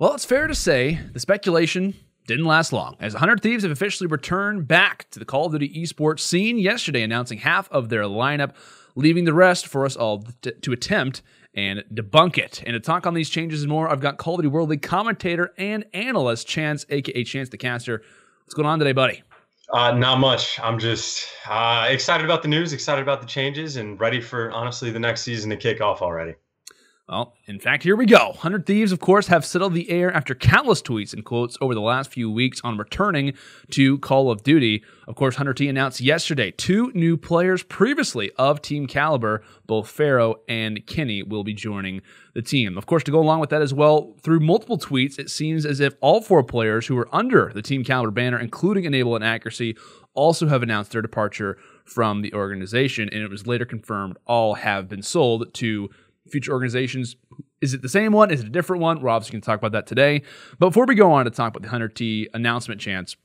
Well, it's fair to say the speculation didn't last long, as 100 Thieves have officially returned back to the Call of Duty esports scene yesterday, announcing half of their lineup, leaving the rest for us all to, to attempt and debunk it. And to talk on these changes and more, I've got Call of Duty World League commentator and analyst Chance, aka Chance the Caster. What's going on today, buddy? Uh, not much. I'm just uh, excited about the news, excited about the changes, and ready for honestly the next season to kick off already. Well, in fact, here we go. 100 Thieves, of course, have settled the air after countless tweets and quotes over the last few weeks on returning to Call of Duty. Of course, 100 T announced yesterday two new players previously of Team Kaliber, both Fero and Kenny, will be joining the team. Of course, to go along with that as well, through multiple tweets, it seems as if all four players who were under the Team Kaliber banner, including Enable and Accuracy, also have announced their departure from the organization, and it was later confirmed all have been sold to future organizations. Is it the same one? Is it a different one? We're obviously going to talk about that today. But before we go on to talk about the 100T announcement chance,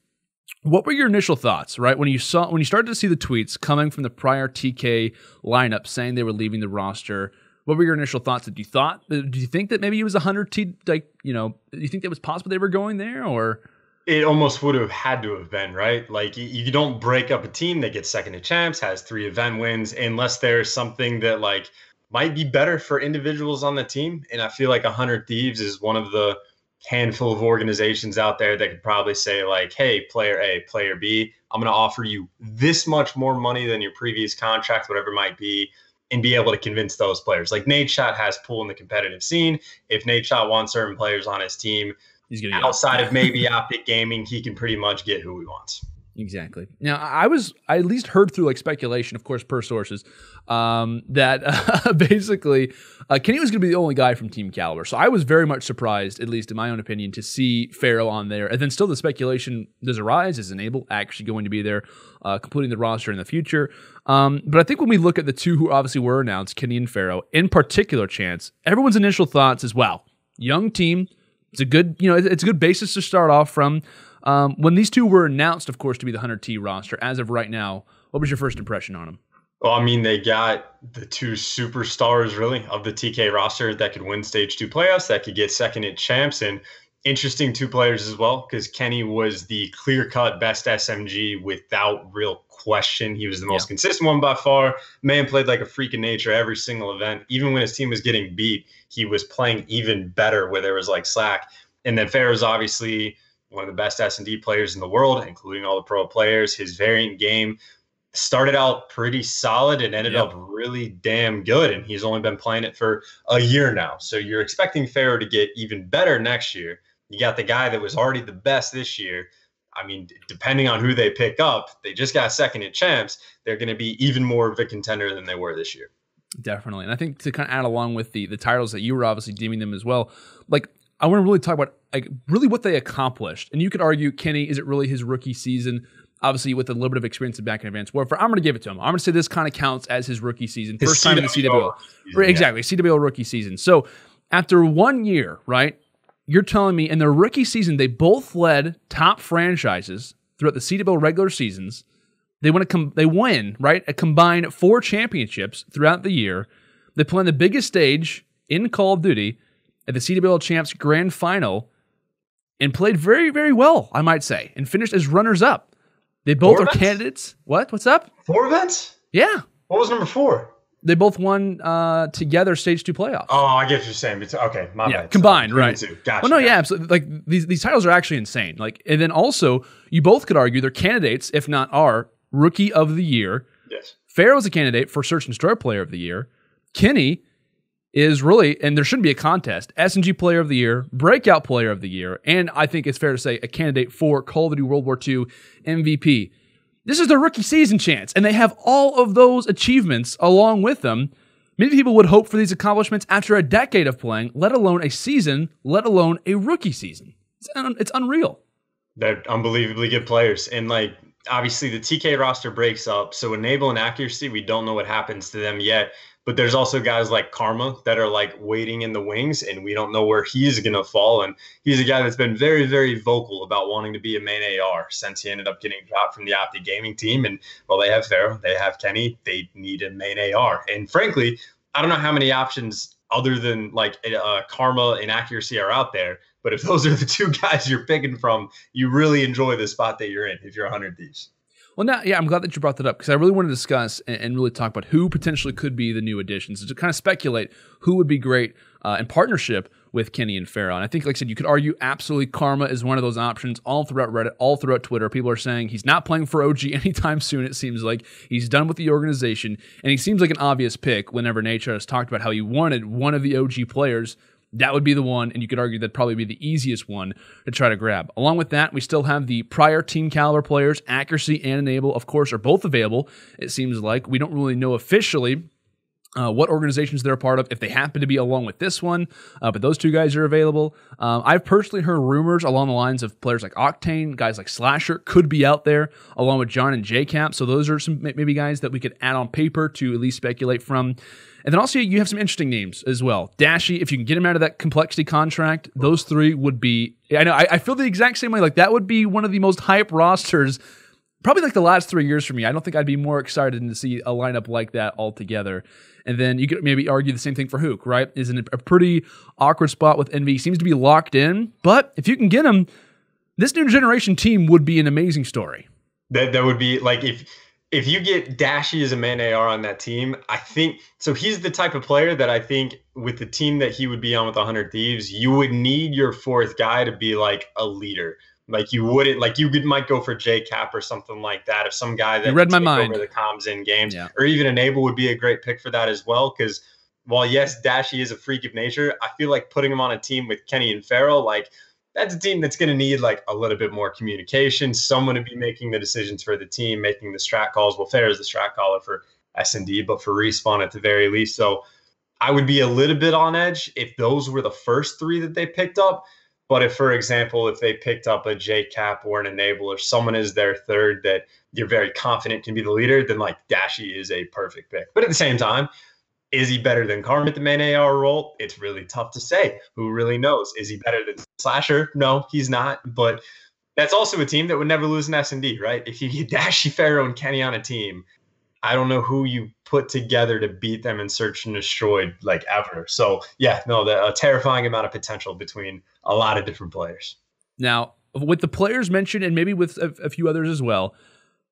what were your initial thoughts, right? When you saw when you started to see the tweets coming from the prior TK lineup saying they were leaving the roster, what were your initial thoughts? Did you thought did you think that maybe it was a hundred T like, you know, do you think that was possible they were going there or it almost would have had to have been right. Like you don't break up a team that gets second to champs, has three event wins, unless there's something that like might be better for individuals on the team. And I feel like 100 Thieves is one of the handful of organizations out there that could probably say, like, hey, player A, player B, I'm going to offer you this much more money than your previous contract, whatever it might be, and be able to convince those players. Like Nadeshot has pull in the competitive scene. If Nadeshot wants certain players on his team, He's gonna outside of maybe Optic Gaming, he can pretty much get who he wants. Exactly. Now, I was I at least heard through like speculation, of course, per sources, um, that uh, basically uh, Kenny was going to be the only guy from Team Kaliber. So I was very much surprised, at least in my own opinion, to see Fero on there. And then still the speculation does arise: is Enable actually going to be there, uh, completing the roster in the future? Um, but I think when we look at the two who obviously were announced, Kenny and Fero, in particular, chance everyone's initial thoughts as well. Young team. It's a good, you know, it's a good basis to start off from. Um, when these two were announced, of course, to be the 100T roster, as of right now, what was your first impression on them? Well, I mean, they got the two superstars, really, of the TK roster that could win stage two playoffs, that could get second at champs, and interesting two players as well, because Kenny was the clear cut best SMG without real question. He was the most yeah. consistent one by far. Man played like a freak of nature every single event. Even when his team was getting beat, he was playing even better where there was like slack. And then Fero's obviously one of the best S&D players in the world, including all the pro players. His variant game started out pretty solid and ended yep. up really damn good. And he's only been playing it for a year now. So you're expecting Fero to get even better next year. You got the guy that was already the best this year. I mean, depending on who they pick up, they just got second at champs. They're going to be even more of a contender than they were this year. Definitely. And I think to kind of add along with the the titles that you were obviously deeming them as well, like I want to really talk about like really what they accomplished. And you could argue, Kenny, is it really his rookie season? Obviously, with a little bit of experience in back in Advanced Warfare, I'm going to give it to him. I'm going to say this kind of counts as his rookie season, his first time in the CWL. Season, exactly, yeah. CWL rookie season. So after one year, right? You're telling me in their rookie season, they both led top franchises throughout the CWL regular seasons. They want to come. they win right a combined four championships throughout the year. They play on the biggest stage in Call of Duty at the CWL Champs Grand Final and played very, very well, I might say, and finished as runners up. They both four are events? candidates. What? What's up? Four events? Yeah. What was number four? They both won uh, together stage two playoffs. Oh, I get what you're saying. It's, okay, my yeah, bad. combined, so, right? Gotcha. Well, no, gotcha. yeah, absolutely. Like these these titles are actually insane. Like, and then also you both could argue they're candidates, if not are rookie of the year. Yes. Fero's a candidate for search and destroy player of the year. Kenny is really, and there shouldn't be a contest, SMG Player of the Year, Breakout Player of the Year, and I think it's fair to say a candidate for Call of Duty World War II MVP. This is their rookie season chance, and they have all of those achievements along with them. Many people would hope for these accomplishments after a decade of playing, let alone a season, let alone a rookie season. It's, un- it's unreal. They're unbelievably good players. And like obviously the TK roster breaks up. So enable and accuracy, we don't know what happens to them yet. But there's also guys like Karma that are like waiting in the wings, and we don't know where he's gonna fall. And he's a guy that's been very, very vocal about wanting to be a main AR since he ended up getting dropped from the Optic Gaming team. And well, they have Pharaoh, they have Kenny, they need a main AR. And frankly, I don't know how many options other than like uh, Karma and accuracy are out there But if those are the two guys you're picking from, you really enjoy the spot that you're in if you're 100 Thieves. Well, now, yeah, I'm glad that you brought that up because I really want to discuss and, and, really talk about who potentially could be the new additions to kind of speculate who would be great uh, in partnership with Kenny and Fero. And I think, like I said, you could argue absolutely Karma is one of those options all throughout Reddit, all throughout Twitter. People are saying he's not playing for OG anytime soon, it seems like. He's done with the organization, and he seems like an obvious pick whenever Nature has talked about how he wanted one of the OG players that would be the one, and you could argue that'd probably be the easiest one to try to grab. Along with that, we still have the prior Team Kaliber players, accuracy and enable, of course, are both available. It seems like we don't really know officially uh, what organizations they're a part of, if they happen to be along with this one, uh, but those two guys are available. Um, I've personally heard rumors along the lines of players like Octane, guys like Slasher could be out there, along with John and JKap. So those are some maybe guys that we could add on paper to at least speculate from. And then also you have some interesting names as well. Dashy, if you can get him out of that complexity contract, those three would be. I know I, I feel the exact same way. Like that would be one of the most hype rosters, probably like the last three years for me. I don't think I'd be more excited to see a lineup like that altogether. And then you could maybe argue the same thing for Huke, right? Is in a pretty awkward spot with Envy. Seems to be locked in, but if you can get him, this new generation team would be an amazing story. That that would be like if if you get Dashy as a man AR on that team, I think so. He's the type of player that I think with the team that he would be on with 100 Thieves, you would need your fourth guy to be like a leader. Like you wouldn't like you could, might go for J Cap or something like that. If some guy that you read my mind over the comms in games, yeah. or even Enable would be a great pick for that as well. Because while yes, Dashy is a freak of nature, I feel like putting him on a team with Kenny and Fero, like that's a team that's going to need like a little bit more communication, someone to be making the decisions for the team, making the strat calls. Well, Fero is the strat caller for S and D, but for respawn at the very least. So I would be a little bit on edge if those were the first three that they picked up. But if, for example, if they picked up a J cap or an enable or someone is their third that you're very confident can be the leader, then like Dashy is a perfect pick. But at the same time, is he better than Karma at the main AR role? It's really tough to say. Who really knows? Is he better than Slasher? No, he's not. But that's also a team that would never lose an S&D, right? If you get Dashy, Fero, and Kenny on a team, I don't know who you put together to beat them in search and destroyed like ever. So yeah, no, the, a terrifying amount of potential between a lot of different players. Now, with the players mentioned, and maybe with a, a few others as well,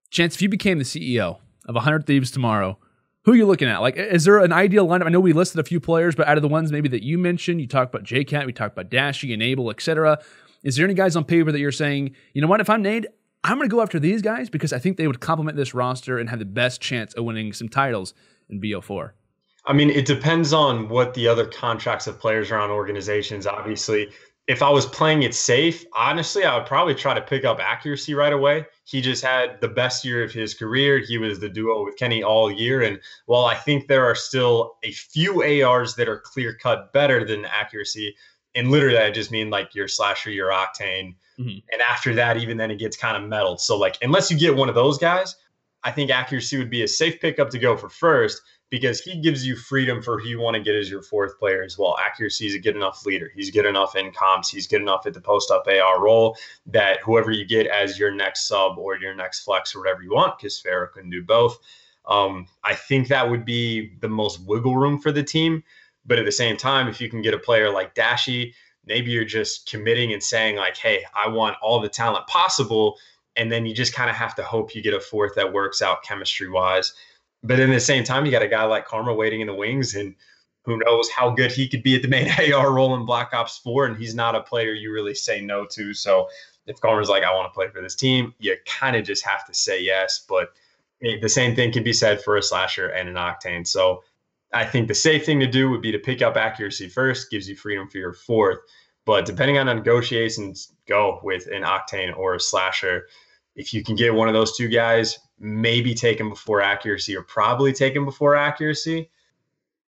Chance, if you became the CEO of 100 Thieves tomorrow, who are you looking at? Like, is there an ideal lineup? I know we listed a few players, but out of the ones maybe that you mentioned, you talked about JKap, we talked about Dashy, Enable, etc. Is there any guys on paper that you're saying, you know what, if I'm named, I'm going to go after these guys because I think they would complement this roster and have the best chance of winning some titles in BO4? I mean, it depends on what the other contracts of players are on organizations. Obviously, if I was playing it safe, honestly, I would probably try to pick up accuracy right away. He just had the best year of his career. He was the duo with Kenny all year. And while I think there are still a few ARs that are clear cut better than accuracy, and literally I just mean like your slasher, your octane. Mm-hmm. And after that, even then it gets kind of meddled. So like unless you get one of those guys, I think accuracy would be a safe pickup to go for first because he gives you freedom for who you want to get as your fourth player as well. Accuracy is a good enough leader. He's good enough in comps. He's good enough at the post up AR role that whoever you get as your next sub or your next flex or whatever you want, because Fero can do both. Um, I think that would be the most wiggle room for the team. But at the same time, if you can get a player like Dashy, maybe you're just committing and saying, like, hey, I want all the talent possible. And then you just kind of have to hope you get a fourth that works out chemistry wise. But in the same time, you got a guy like Karma waiting in the wings, and who knows how good he could be at the main AR role in Black Ops 4. And he's not a player you really say no to. So if Karma's like, I want to play for this team, you kind of just have to say yes. But the same thing can be said for a slasher and an octane. So I think the safe thing to do would be to pick up accuracy first, gives you freedom for your fourth. But depending on negotiations, go with an octane or a slasher. If you can get one of those two guys, maybe taken before accuracy or probably taken before accuracy.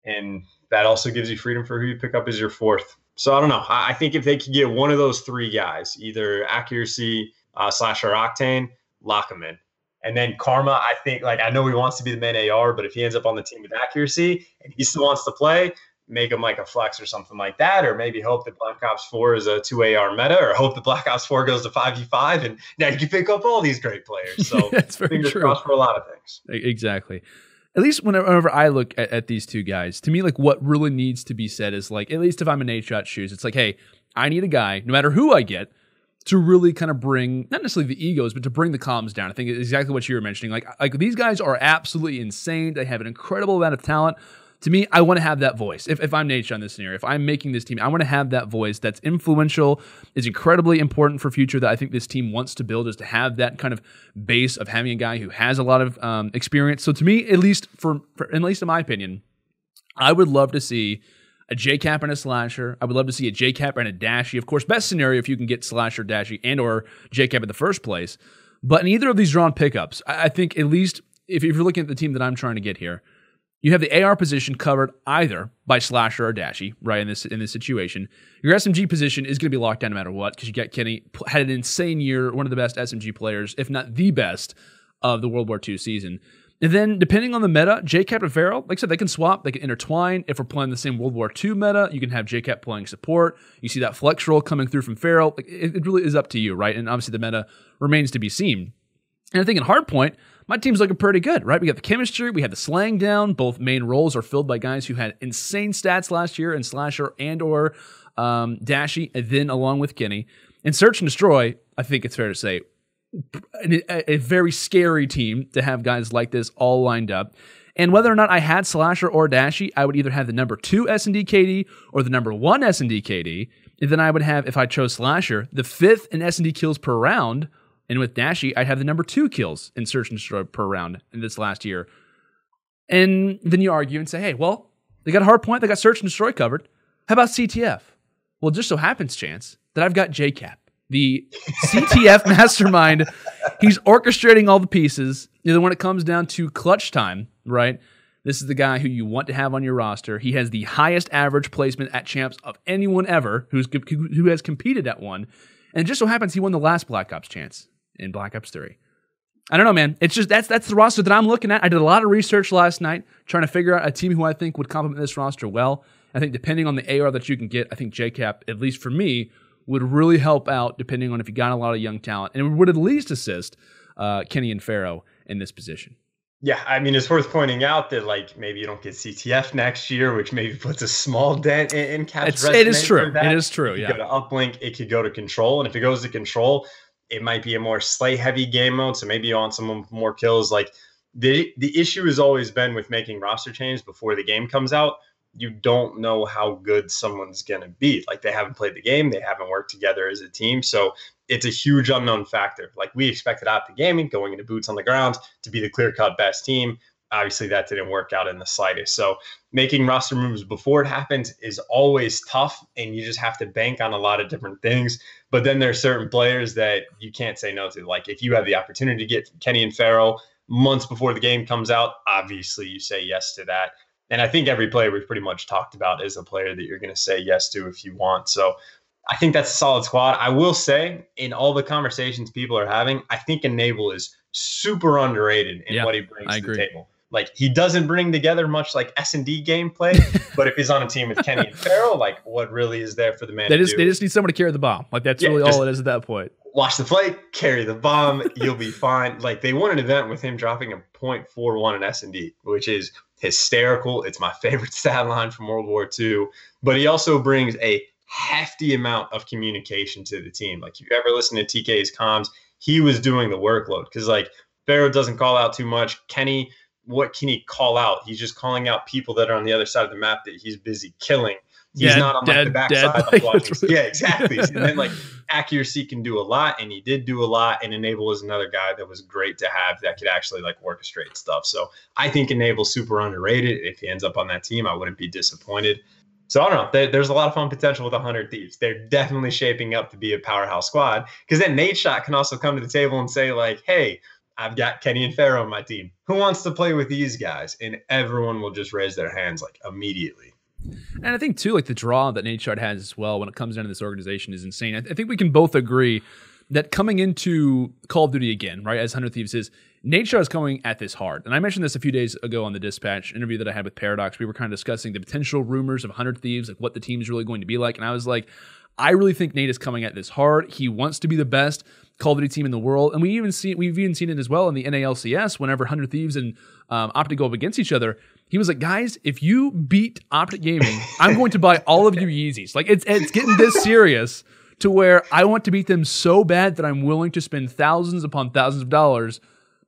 And that also gives you freedom for who you pick up as your fourth. So I don't know. I think if they could get one of those three guys, either accuracy uh, slash or octane, lock them in. And then Karma, I think, like, I know he wants to be the main AR, but if he ends up on the team with accuracy and he still wants to play, make him like a flex or something like that, or maybe hope that Black Ops 4 is a 2 AR meta, or hope that Black Ops 4 goes to 5v5, and now you can pick up all these great players. So that's very fingers true. crossed for a lot of things. Exactly. At least whenever, I look at, at, these two guys, to me, like what really needs to be said is like, at least if I'm in Nadeshot shoes, it's like, hey, I need a guy, no matter who I get, to really kind of bring not necessarily the egos, but to bring the comms down. I think exactly what you were mentioning. Like like these guys are absolutely insane. They have an incredible amount of talent. To me, I want to have that voice. If, if I'm Nate on this scenario, if I'm making this team, I want to have that voice that's influential, is incredibly important for future that I think this team wants to build is to have that kind of base of having a guy who has a lot of um, experience. So to me, at least for, for at least in my opinion, I would love to see a J Cap and a slasher. I would love to see a J Cap and a dashy. Of course, best scenario if you can get slasher, dashy, and or J Cap in the first place. But in either of these drawn pickups, I think at least if you're looking at the team that I'm trying to get here, you have the AR position covered either by slasher or dashy, right? In this in this situation, your SMG position is going to be locked down no matter what because you get Kenny had an insane year, one of the best SMG players, if not the best, of the World War II season. And then, depending on the meta, JKap and Fero, like I said, they can swap, they can intertwine. If we're playing the same World War II meta, you can have JKap playing support. You see that flex roll coming through from Fero. Like, it, it, really is up to you, right? And obviously, the meta remains to be seen. And I think in Hardpoint, my team's looking pretty good, right? We got the chemistry, we have the slang down. Both main roles are filled by guys who had insane stats last year in Slasher and or um, Dashy, and then along with Kenny. And Search and Destroy, I think it's fair to say, a, a very scary team to have guys like this all lined up. And whether or not I had Slasher or Dashy, I would either have the number two S&D KD or the number one S&D KD. And then I would have, if I chose Slasher, the fifth in S&D kills per round. And with Dashy, I'd have the number two kills in Search and Destroy per round in this last year. And then you argue and say, hey, well, they got a hard point, they got Search and Destroy covered. How about CTF? Well, just so happens, chance, that I've got JKap the CTF mastermind. He's orchestrating all the pieces. And then when it comes down to clutch time, right? This is the guy who you want to have on your roster. He has the highest average placement at champs of anyone ever who's who has competed at one. And it just so happens he won the last Black Ops chance in Black Ops 3. I don't know, man. It's just that's that's the roster that I'm looking at. I did a lot of research last night trying to figure out a team who I think would complement this roster well. I think depending on the AR that you can get, I think JKap, at least for me, would really help out depending on if you got a lot of young talent and would at least assist uh, Kenny and Fero in this position. Yeah, I mean, it's worth pointing out that like maybe you don't get CTF next year, which maybe puts a small dent in, in Cap's It is true. It is true. Yeah. Go to uplink, it could go to control, and if it goes to control, it might be a more slay heavy game mode. So maybe you want some more kills. Like the the issue has always been with making roster changes before the game comes out you don't know how good someone's going to be. Like they haven't played the game, they haven't worked together as a team. So it's a huge unknown factor. Like we expected out the gaming going into boots on the ground to be the clear cut best team. Obviously, that didn't work out in the slightest. So making roster moves before it happens is always tough, and you just have to bank on a lot of different things. But then there's certain players that you can't say no to. Like if you have the opportunity to get Kenny and Fero months before the game comes out, obviously you say yes to that. And I think every player we've pretty much talked about is a player that you're going to say yes to if you want. So I think that's a solid squad. I will say, in all the conversations people are having, I think Enable is super underrated in yeah, what he brings I to agree. the table. Like he doesn't bring together much like S and D gameplay, but if he's on a team with Kenny and Fero, like what really is there for the man? They just they just need someone to carry the bomb. Like that's yeah, really all it is at that point. Watch the play, carry the bomb, you'll be fine. Like they won an event with him dropping a 0.41 in S and D, which is hysterical. It's my favorite stat line from World War II. But he also brings a hefty amount of communication to the team. Like, if you ever listen to TK's comms, he was doing the workload because, like, Fero doesn't call out too much. Kenny, what can he call out? He's just calling out people that are on the other side of the map that he's busy killing. He's dead, not on like, the backside. Like, watching. Yeah, exactly. and then like accuracy can do a lot, and he did do a lot. And Enable is another guy that was great to have that could actually like orchestrate stuff. So I think Enable's super underrated. If he ends up on that team, I wouldn't be disappointed. So I don't know. There, there's a lot of fun potential with 100 Thieves. They're definitely shaping up to be a powerhouse squad. Because then Nadeshot can also come to the table and say like, "Hey, I've got Kenny and Fero on my team. Who wants to play with these guys?" And everyone will just raise their hands like immediately. And I think too, like the draw that Nadeshot has as well when it comes down to this organization is insane. I, th- I, think we can both agree that coming into Call of Duty again, right, as Hundred Thieves is, Nadeshot is coming at this hard. And I mentioned this a few days ago on the Dispatch interview that I had with Paradox. We were kind of discussing the potential rumors of Hundred Thieves, like what the team is really going to be like. And I was like, I really think Nate is coming at this hard. He wants to be the best Call of Duty team in the world, and we even see we've even seen it as well in the NALCS. Whenever Hundred Thieves and um, Optic go up against each other, He was like, guys, if you beat Optic Gaming, I'm going to buy all of you Yeezys. Like it's it's getting this serious to where I want to beat them so bad that I'm willing to spend thousands upon thousands of dollars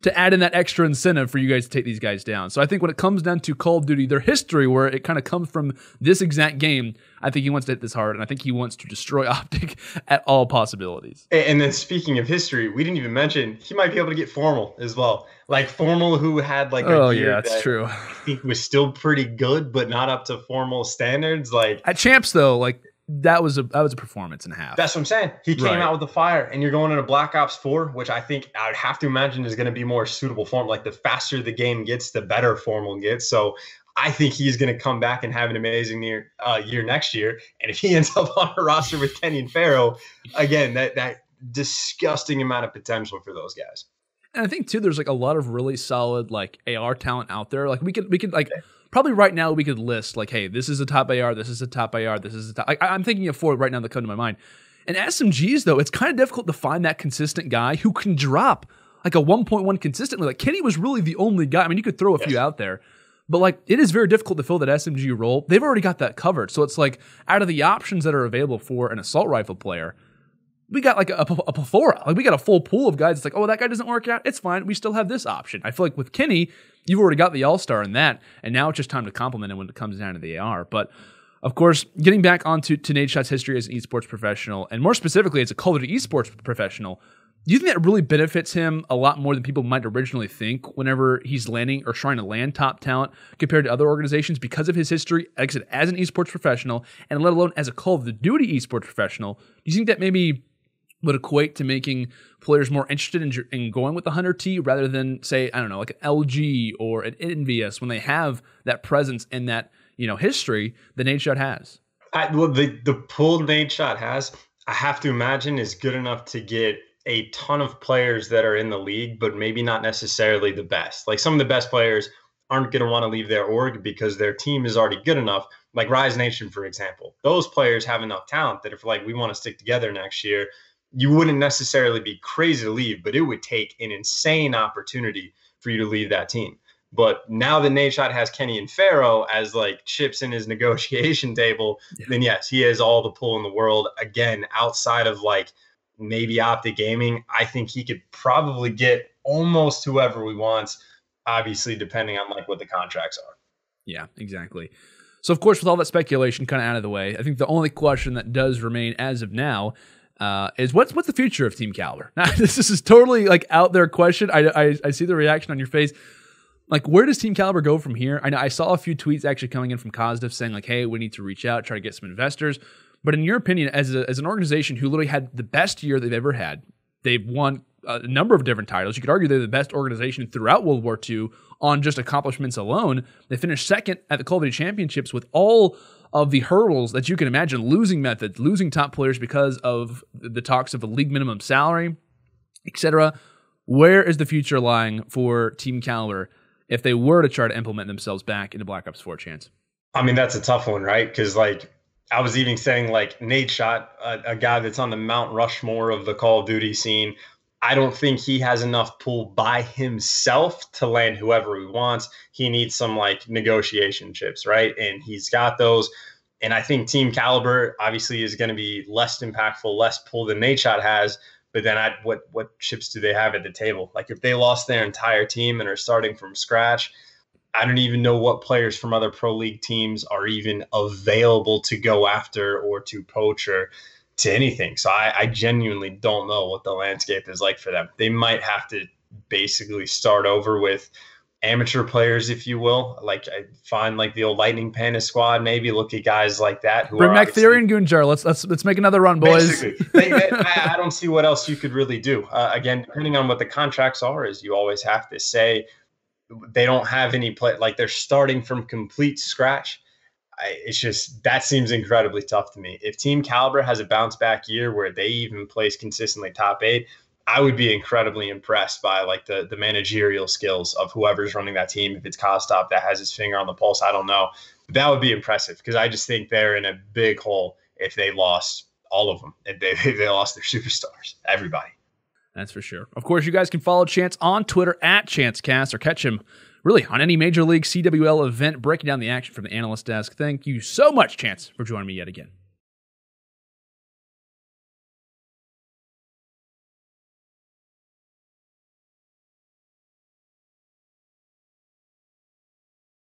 to add in that extra incentive for you guys to take these guys down. So I think when it comes down to Call of Duty, their history, where it kind of comes from this exact game, I think he wants to hit this hard, and I think he wants to destroy Optic at all possibilities. And then speaking of history, we didn't even mention he might be able to get Formal as well. Like Formal, who had like oh yeah, that's true. I think was still pretty good, but not up to Formal standards. Like at champs though, like that was a that was a performance and a half. That's what I'm saying. He came right. out with the fire, and you're going into Black Ops 4, which I think I would have to imagine is going to be more suitable form. Like the faster the game gets, the better form will get. So I think he's going to come back and have an amazing year uh, year next year. And if he ends up on a roster with Kenny and Fero, again, that that disgusting amount of potential for those guys. And I think too, there's like a lot of really solid like AR talent out there. Like we could we could like. Probably right now we could list like, hey, this is a top AR, this is a top AR, this is a top. I, I'm thinking of four right now that come to my mind. And SMGs though, it's kind of difficult to find that consistent guy who can drop like a 1.1 consistently. Like Kenny was really the only guy. I mean, you could throw a few out there, but like it is very difficult to fill that SMG role. They've already got that covered. So it's like out of the options that are available for an assault rifle player, we got like a, a, plethora. Like we got a full pool of guys. It's like, oh, that guy doesn't work out. It's fine. We still have this option. I feel like with Kenny, you've already got the All Star in that, and now it's just time to complement it when it comes down to the AR. But of course, getting back onto to Nadeshot's history as an esports professional, and more specifically as a Call of Duty esports professional, do you think that really benefits him a lot more than people might originally think whenever he's landing or trying to land top talent compared to other organizations because of his history, said, as an esports professional, and let alone as a Call of Duty esports professional? Do you think that maybe would equate to making players more interested in, in going with the Hunter T rather than say I don't know like an LG or an EnVyUs when they have that presence and that you know history that Nadeshot has. I, well, the the pull Nadeshot has, I have to imagine, is good enough to get a ton of players that are in the league, but maybe not necessarily the best. Like some of the best players aren't going to want to leave their org because their team is already good enough. Like Rise Nation, for example, those players have enough talent that if like we want to stick together next year, you wouldn't necessarily be crazy to leave, but it would take an insane opportunity for you to leave that team. But now that Nadeshot has Kenny and Fero as like chips in his negotiation table, yeah. then yes, he has all the pull in the world. Again, outside of like maybe Optic Gaming, I think he could probably get almost whoever we wants, obviously depending on like what the contracts are. Yeah, exactly. So of course, with all that speculation kind of out of the way, I think the only question that does remain as of now uh, is what's what's the future of Team Kaliber? Now, this, is totally like out there question. I, I, I see the reaction on your face. Like, where does Team Kaliber go from here? I know I saw a few tweets actually coming in from Cosdiff saying like, "Hey, we need to reach out, try to get some investors." But in your opinion, as a, as an organization who literally had the best year they've ever had, they've won a number of different titles. You could argue they're the best organization throughout World War II on just accomplishments alone. They finished second at the Call Championships with all of the hurdles that you can imagine losing methods, losing top players because of the talks of the league minimum salary, etc. Where is the future lying for Team Kaliber if they were to try to implement themselves back into Black Ops 4 chance? I mean, that's a tough one, right? Because, like, I was even saying, like, Nadeshot, a, a guy that's on the Mount Rushmore of the Call of Duty scene, I don't think he has enough pull by himself to land whoever he wants. He needs some like negotiation chips, right? And he's got those. And I think Team Kaliber obviously is going to be less impactful, less pull than Nadeshot has. But then, I, what what chips do they have at the table? Like if they lost their entire team and are starting from scratch, I don't even know what players from other pro league teams are even available to go after or to poach or to anything. So I, I genuinely don't know what the landscape is like for them. They might have to basically start over with amateur players, if you will. Like I find like the old Lightning Panda squad, maybe look at guys like that. Who Bring back Theory and Gunjar. Let's let's let's make another run, boys. they, I, I, don't see what else you could really do. Uh, again, depending on what the contracts are, is you always have to say they don't have any play. Like they're starting from complete scratch. I, it's just that seems incredibly tough to me. If Team Kaliber has a bounce back year where they even place consistently top eight, I would be incredibly impressed by like the the managerial skills of whoever's running that team. If it's Kostov that has his finger on the pulse, I don't know. But that would be impressive because I just think they're in a big hole if they lost all of them. If they, if they lost their superstars, everybody. That's for sure. Of course, you guys can follow Chance on Twitter at ChanceCast or catch him really on any major league CWL event, breaking down the action from the analyst desk. Thank you so much, Chance, for joining me yet again.